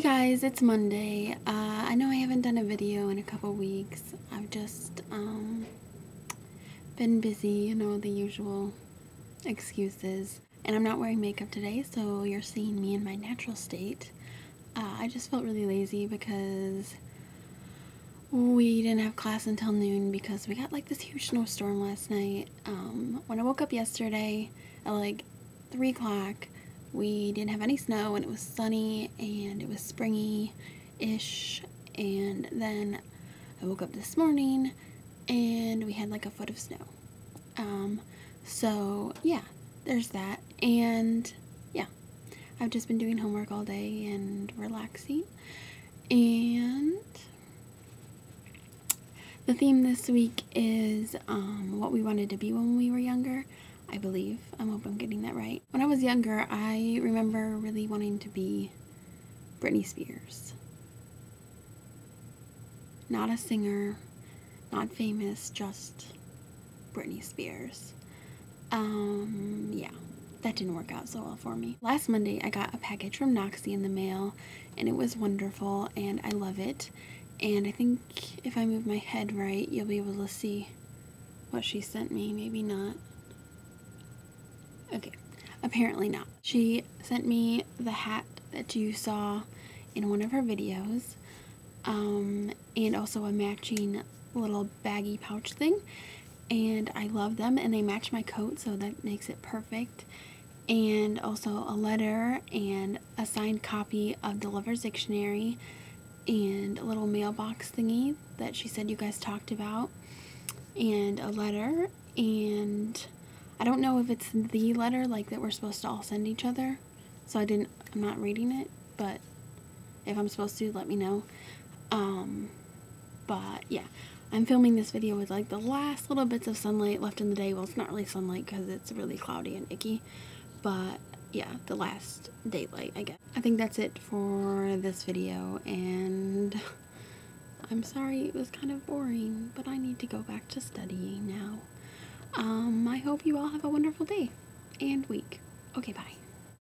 guys, it's Monday. Uh, I know I haven't done a video in a couple weeks. I've just um, been busy, you know, the usual excuses. And I'm not wearing makeup today, so you're seeing me in my natural state. Uh, I just felt really lazy because we didn't have class until noon because we got like this huge snowstorm last night. Um, when I woke up yesterday at like 3 o'clock, we didn't have any snow and it was sunny and it was springy-ish and then I woke up this morning and we had like a foot of snow. Um, so yeah, there's that. And yeah, I've just been doing homework all day and relaxing. And the theme this week is um, what we wanted to be when we were younger. Believe. I hope I'm getting that right. When I was younger, I remember really wanting to be Britney Spears. Not a singer, not famous, just Britney Spears. Um, yeah, that didn't work out so well for me. Last Monday, I got a package from Noxie in the mail, and it was wonderful, and I love it. And I think if I move my head right, you'll be able to see what she sent me. Maybe not. Okay, apparently not. She sent me the hat that you saw in one of her videos, um, and also a matching little baggy pouch thing. And I love them, and they match my coat, so that makes it perfect. And also a letter and a signed copy of the Lover's Dictionary and a little mailbox thingy that she said you guys talked about and a letter and I don't know if it's the letter like that we're supposed to all send each other. So I didn't, I'm not reading it, but if I'm supposed to, let me know. Um, but yeah, I'm filming this video with like the last little bits of sunlight left in the day. Well, it's not really sunlight because it's really cloudy and icky, but yeah, the last daylight, I guess. I think that's it for this video, and I'm sorry it was kind of boring, but I need to go back to studying now. Um, I hope you all have a wonderful day and week. Okay, bye.